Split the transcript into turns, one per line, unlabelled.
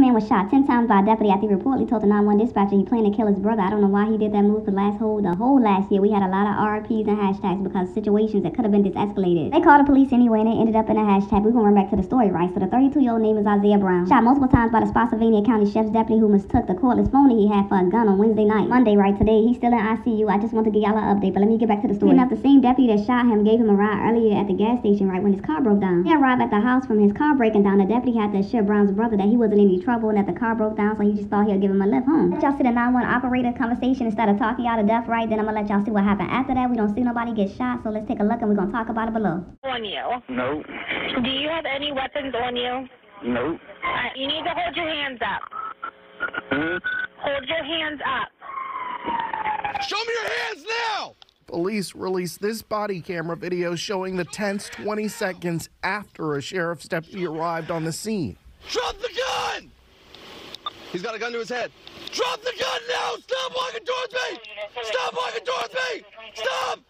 man was shot 10 times by a deputy after he reportedly told the 911 dispatcher he planned to kill his brother. I don't know why he did that move the last whole, the whole last year. We had a lot of RPs and hashtags because situations that could have been escalated. They called the police anyway and it ended up in a hashtag. We're going to run back to the story, right? So the 32-year-old name is Isaiah Brown. Shot multiple times by the Spotsylvania County Sheriff's deputy who mistook the cordless phone he had for a gun on Wednesday night. Monday, right? Today, he's still in ICU. I just want to give y'all an update, but let me get back to the story. Enough, the same deputy that shot him gave him a ride earlier at the gas station, right, when his car broke down. He arrived at the house from his car breaking down. The deputy had to assure Brown's brother that he wasn't in any trouble and that the car broke down, so he just thought he'd give him a lift home. Let y'all see the 911 operator conversation instead of talking y'all to death, right? Then I'm gonna let y'all see what happened after that. We don't see nobody get shot, so let's take a look and we're gonna talk about it below.
On you.
No.
Do you have any weapons on you?
No.
Uh, you need to hold your hands up.
Hmm?
Hold your hands up.
Show me your hands now!
Police released this body camera video showing the tense 20 seconds after a sheriff's deputy arrived on the scene.
Drop the gun! He's got a gun to his head. Drop the gun now! Stop walking towards me! Stop walking towards me! Stop!